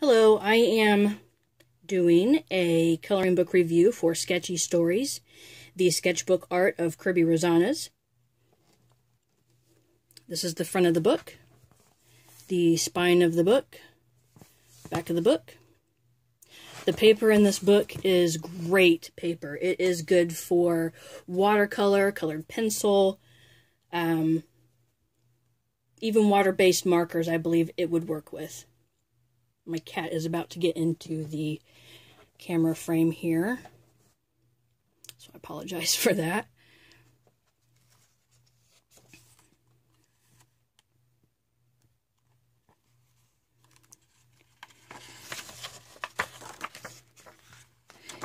Hello, I am doing a coloring book review for Sketchy Stories, the sketchbook art of Kerby Rosanes. This is the front of the book, the spine of the book, back of the book. The paper in this book is great paper. It is good for watercolor, colored pencil, um, even water-based markers I believe it would work with my cat is about to get into the camera frame here. So I apologize for that.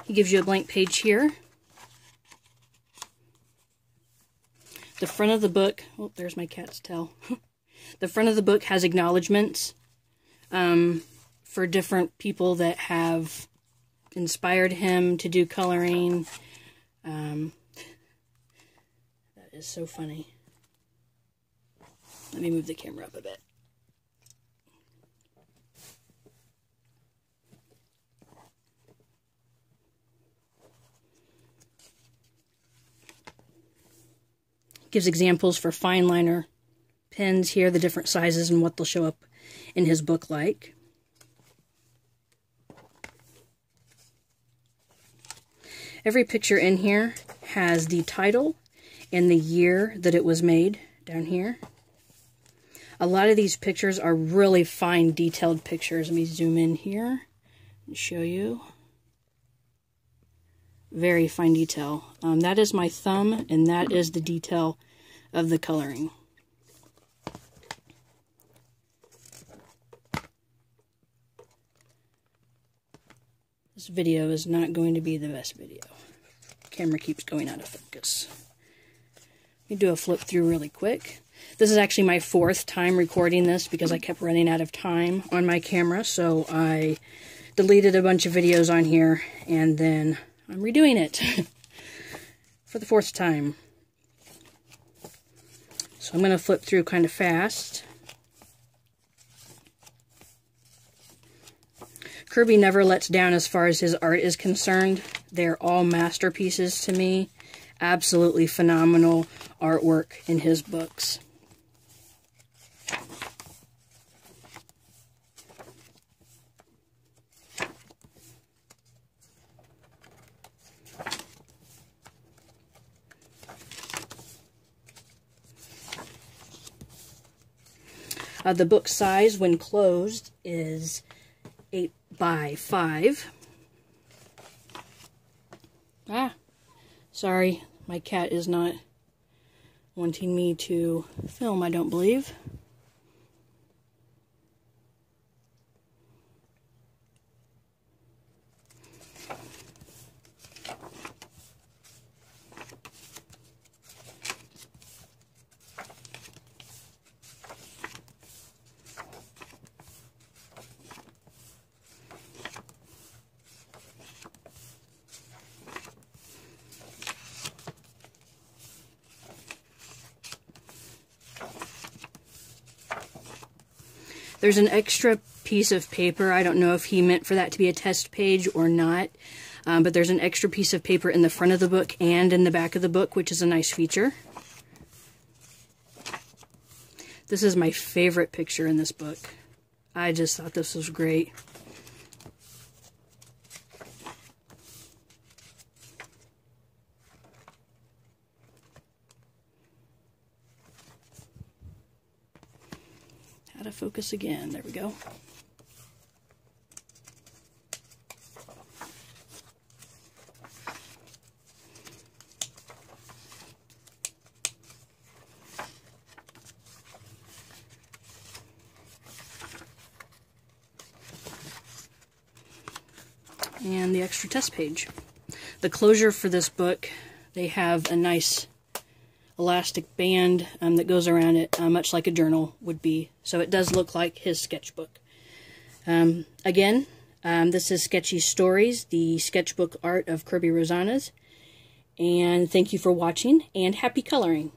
He gives you a blank page here. The front of the book, oh, there's my cat's tail. the front of the book has acknowledgments. Um, for different people that have inspired him to do coloring. Um, that is so funny. Let me move the camera up a bit. Gives examples for fine liner pens here, the different sizes and what they'll show up in his book like. Every picture in here has the title and the year that it was made down here. A lot of these pictures are really fine detailed pictures. Let me zoom in here and show you. Very fine detail. Um, that is my thumb and that is the detail of the coloring. This video is not going to be the best video. Camera keeps going out of focus. Let me do a flip through really quick. This is actually my fourth time recording this because I kept running out of time on my camera, so I deleted a bunch of videos on here, and then I'm redoing it for the fourth time. So I'm going to flip through kind of fast. Kerby never lets down as far as his art is concerned. They're all masterpieces to me. Absolutely phenomenal artwork in his books. Uh, the book size, when closed, is 8 by 5. Ah, sorry, my cat is not wanting me to film, I don't believe. There's an extra piece of paper. I don't know if he meant for that to be a test page or not. Um, but there's an extra piece of paper in the front of the book and in the back of the book, which is a nice feature. This is my favorite picture in this book. I just thought this was great. To focus again. There we go. and the extra test page. The closure for this book, they have a nice elastic band um, that goes around it, uh, much like a journal would be. So it does look like his sketchbook. Um, again, um, this is Sketchy Stories, the sketchbook art of Kerby Rosanes. And thank you for watching, and happy coloring.